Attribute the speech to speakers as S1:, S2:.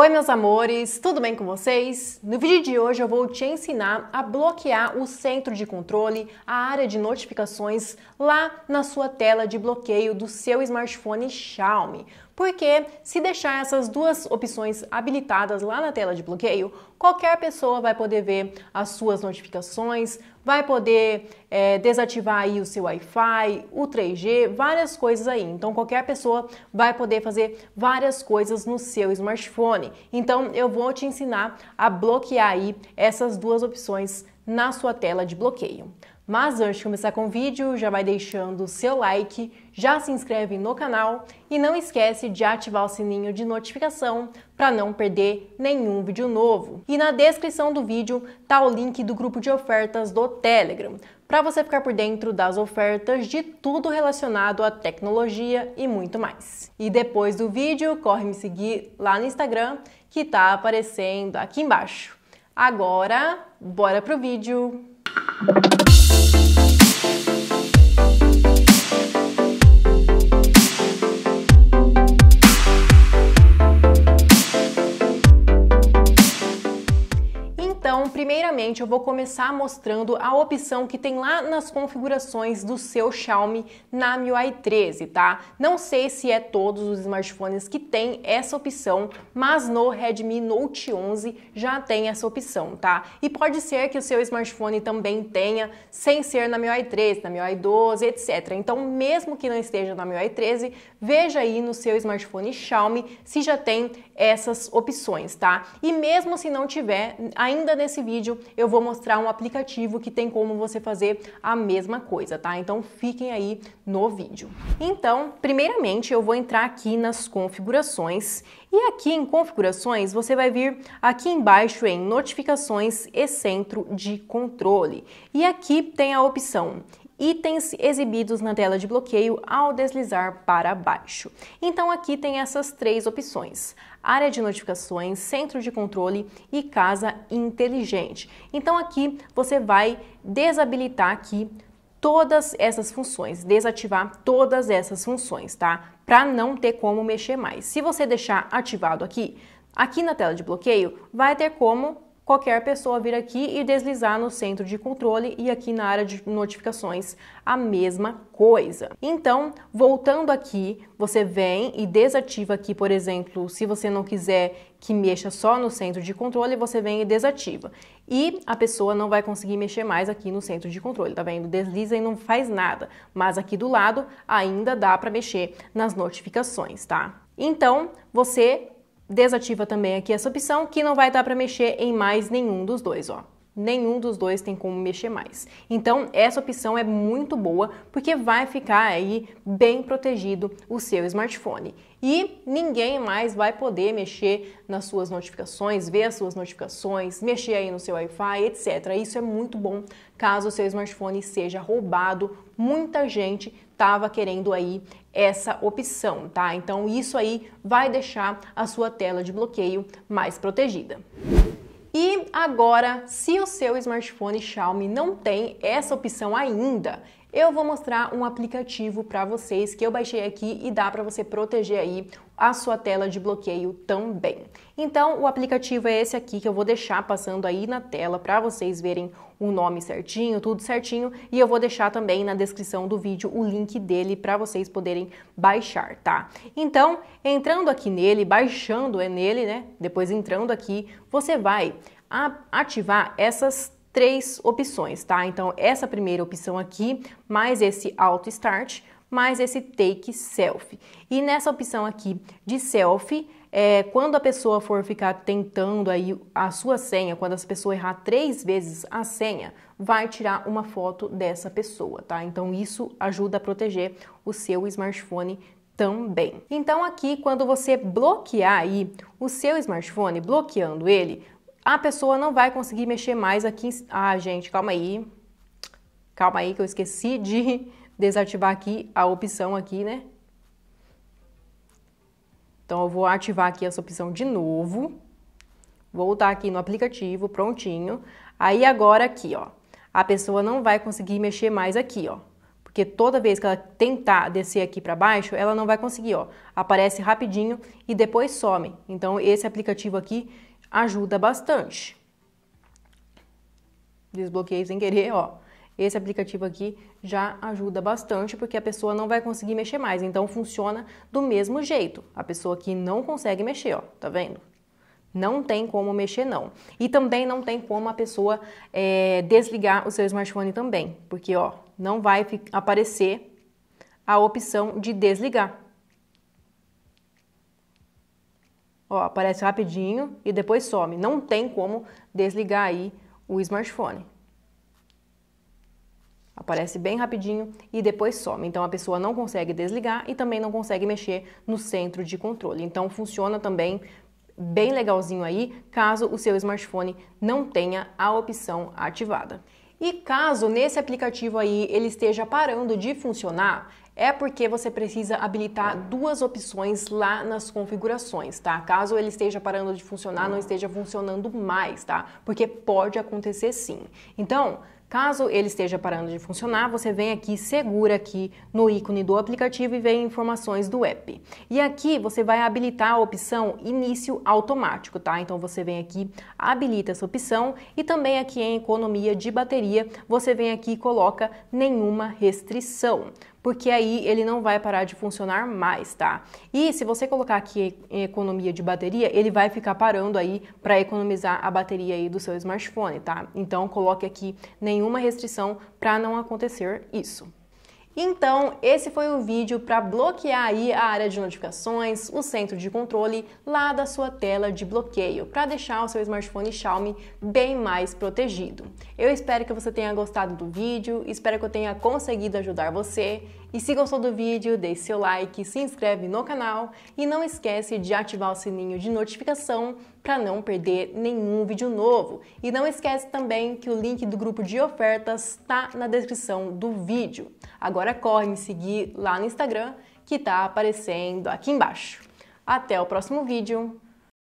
S1: Oi meus amores, tudo bem com vocês? No vídeo de hoje eu vou te ensinar a bloquear o centro de controle, a área de notificações lá na sua tela de bloqueio do seu smartphone Xiaomi. Porque se deixar essas duas opções habilitadas lá na tela de bloqueio, qualquer pessoa vai poder ver as suas notificações, vai poder é, desativar aí o seu Wi-Fi, o 3G, várias coisas aí. Então qualquer pessoa vai poder fazer várias coisas no seu smartphone. Então eu vou te ensinar a bloquear aí essas duas opções na sua tela de bloqueio. Mas antes de começar com o vídeo, já vai deixando o seu like, já se inscreve no canal e não esquece de ativar o sininho de notificação para não perder nenhum vídeo novo. E na descrição do vídeo tá o link do grupo de ofertas do Telegram, para você ficar por dentro das ofertas de tudo relacionado à tecnologia e muito mais. E depois do vídeo, corre me seguir lá no Instagram, que tá aparecendo aqui embaixo. Agora, bora pro vídeo! Primeiramente eu vou começar mostrando a opção que tem lá nas configurações do seu Xiaomi na MIUI 13, tá? Não sei se é todos os smartphones que tem essa opção, mas no Redmi Note 11 já tem essa opção, tá? E pode ser que o seu smartphone também tenha, sem ser na MIUI 13, na MIUI 12, etc. Então, mesmo que não esteja na MIUI 13, veja aí no seu smartphone Xiaomi se já tem essas opções, tá? E mesmo se não tiver, ainda nesse vídeo eu vou mostrar um aplicativo que tem como você fazer a mesma coisa, tá? Então fiquem aí no vídeo. Então, primeiramente eu vou entrar aqui nas configurações e aqui em configurações você vai vir aqui embaixo em notificações e centro de controle. E aqui tem a opção itens exibidos na tela de bloqueio ao deslizar para baixo. Então aqui tem essas três opções: área de notificações, centro de controle e casa inteligente. Então aqui você vai desabilitar aqui todas essas funções, desativar todas essas funções, tá? Para não ter como mexer mais. Se você deixar ativado aqui, aqui na tela de bloqueio, vai ter como qualquer pessoa vir aqui e deslizar no centro de controle e aqui na área de notificações a mesma coisa. Então, voltando aqui, você vem e desativa aqui, por exemplo, se você não quiser que mexa só no centro de controle, você vem e desativa. E a pessoa não vai conseguir mexer mais aqui no centro de controle, tá vendo? Desliza e não faz nada. Mas aqui do lado ainda dá para mexer nas notificações, tá? Então, você desativa também aqui essa opção que não vai dar para mexer em mais nenhum dos dois, ó. Nenhum dos dois tem como mexer mais. Então, essa opção é muito boa porque vai ficar aí bem protegido o seu smartphone. E ninguém mais vai poder mexer nas suas notificações, ver as suas notificações, mexer aí no seu Wi-Fi, etc. Isso é muito bom caso o seu smartphone seja roubado. Muita gente estava querendo aí essa opção, tá? Então isso aí vai deixar a sua tela de bloqueio mais protegida. E agora, se o seu smartphone Xiaomi não tem essa opção ainda, eu vou mostrar um aplicativo para vocês que eu baixei aqui e dá para você proteger aí a sua tela de bloqueio também. Então, o aplicativo é esse aqui que eu vou deixar passando aí na tela para vocês verem o nome certinho, tudo certinho, e eu vou deixar também na descrição do vídeo o link dele para vocês poderem baixar, tá? Então, entrando aqui nele, baixando é nele, né? Depois entrando aqui, você vai ativar essas três opções, tá? Então, essa primeira opção aqui, mais esse Auto Start, mais esse Take Selfie. E nessa opção aqui de selfie, é, quando a pessoa for ficar tentando aí a sua senha, quando as pessoas errar três vezes a senha, vai tirar uma foto dessa pessoa, tá? Então isso ajuda a proteger o seu smartphone também. Então aqui, quando você bloquear aí o seu smartphone, bloqueando ele, a pessoa não vai conseguir mexer mais aqui. Ah, gente, calma aí. Calma aí que eu esqueci de desativar aqui a opção aqui, né? Então eu vou ativar aqui essa opção de novo. Voltar aqui no aplicativo, prontinho. Aí agora aqui, ó, a pessoa não vai conseguir mexer mais aqui, ó Porque toda vez que ela tentar descer aqui para baixo, ela não vai conseguir, ó. Aparece rapidinho e depois some. Então esse aplicativo aqui ajuda bastante. Desbloqueei sem querer, ó. Esse aplicativo aqui já ajuda bastante porque a pessoa não vai conseguir mexer mais. Então funciona do mesmo jeito. A pessoa que não consegue mexer, ó, tá vendo? Não tem como mexer, não. E também não tem como a pessoa é, desligar o seu smartphone também, porque ó, não vai aparecer a opção de desligar. Ó, aparece rapidinho e depois some. Não tem como desligar aí o smartphone. Aparece bem rapidinho e depois some. Então a pessoa não consegue desligar e também não consegue mexer no centro de controle. Então funciona também bem legalzinho aí, caso o seu smartphone não tenha a opção ativada. E caso nesse aplicativo aí ele esteja parando de funcionar, é porque você precisa habilitar duas opções lá nas configurações, tá? Caso ele esteja parando de funcionar, não esteja funcionando mais, tá? Porque pode acontecer sim. Então, Caso ele esteja parando de funcionar, você vem aqui, segura aqui no ícone do aplicativo e vê informações do app. E aqui você vai habilitar a opção início automático, tá? Então você vem aqui, habilita essa opção e também aqui em economia de bateria, você vem aqui e coloca nenhuma restrição porque aí ele não vai parar de funcionar mais, tá? E se você colocar aqui em economia de bateria, ele vai ficar parando aí para economizar a bateria aí do seu smartphone, tá? Então coloque aqui nenhuma restrição para não acontecer isso. Então, esse foi o vídeo para bloquear aí a área de notificações, o centro de controle lá da sua tela de bloqueio, para deixar o seu smartphone Xiaomi bem mais protegido. Eu espero que você tenha gostado do vídeo, espero que eu tenha conseguido ajudar você. E se gostou do vídeo, deixe seu like, se inscreve no canal e não esquece de ativar o sininho de notificação para não perder nenhum vídeo novo. E não esquece também que o link do grupo de ofertas está na descrição do vídeo. Agora corre me seguir lá no Instagram que está aparecendo aqui embaixo. Até o próximo vídeo.